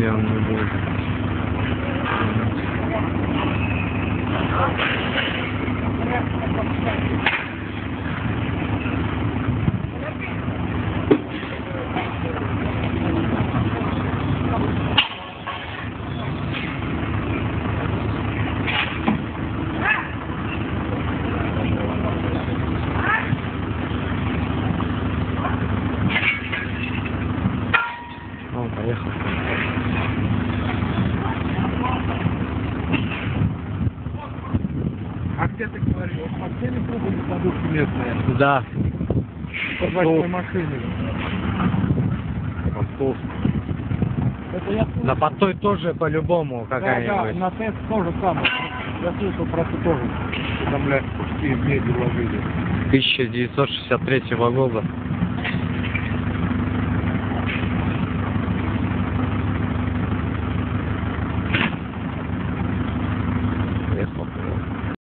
он не будет. Поехал. Где ты говорил? Вот по всеми клубами подушки местные. Да. Под восьмой машине. Это я слышал. На под той тоже по-любому Да, да, какая-нибудь. на тест тоже самое. Я слышал про это тоже. Там, блядь, куски меди ложили. 1963 года.